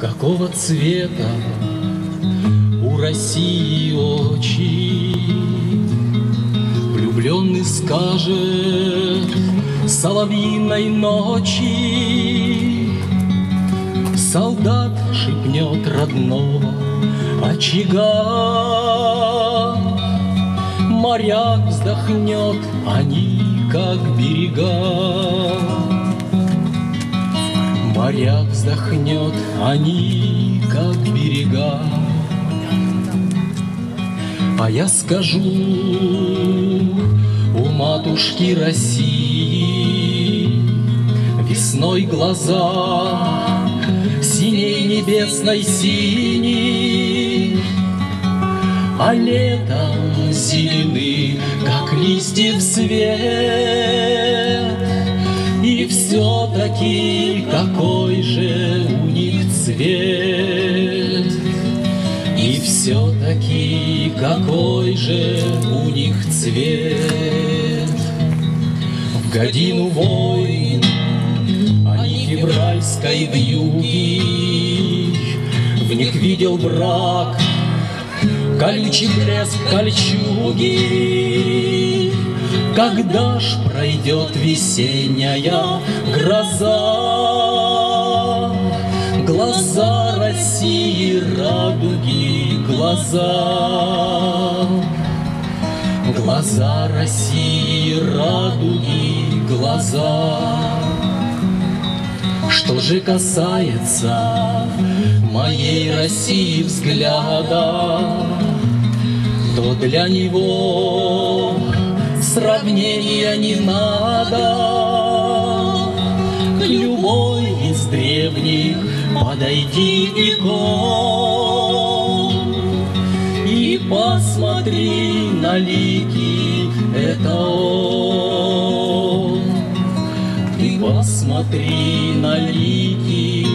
какого цвета у России очи. Влюбленный скажет соловьиной ночи, Солдат шепнет родного очага, Моряк вздохнет, они как берега. Моряк вздохнет, они как берега. А я скажу у матушки России Весной глаза синей небесной синей А летом зелены, как листьев свет И все-таки какой же у них цвет И все-таки какой же у них цвет В годину войн они февральской вьюги В них видел брак колючий блеск кольчуги. Когда ж пройдет весенняя гроза, Глаза России радуги, глаза, Глаза России радуги, глаза. Что же касается моей России взгляда, то для него сравнения не надо. К любой из древних подойди икон и посмотри на лики, это он. Ты посмотри на лики,